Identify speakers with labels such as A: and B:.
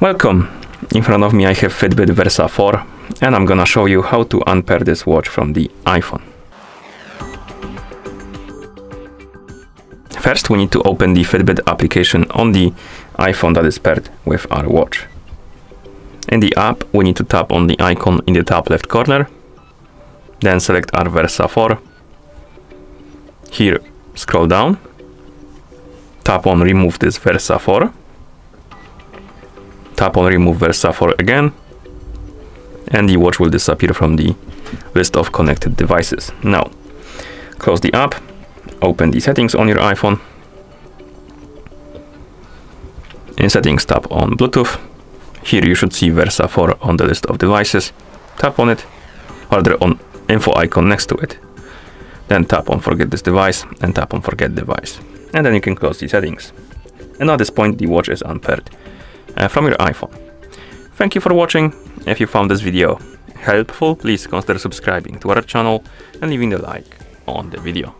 A: Welcome! In front of me I have Fitbit Versa 4 and I'm gonna show you how to unpair this watch from the iPhone. First we need to open the Fitbit application on the iPhone that is paired with our watch. In the app we need to tap on the icon in the top left corner, then select our Versa 4. Here scroll down, tap on remove this Versa 4 tap on remove Versa 4 again and the watch will disappear from the list of connected devices. Now, close the app, open the settings on your iPhone. In settings, tap on Bluetooth. Here you should see Versa 4 on the list of devices. Tap on it, or the on info icon next to it. Then tap on forget this device and tap on forget device. And then you can close the settings. And at this point the watch is unpaired uh, from your iPhone. Thank you for watching. If you found this video helpful, please consider subscribing to our channel and leaving a like on the video.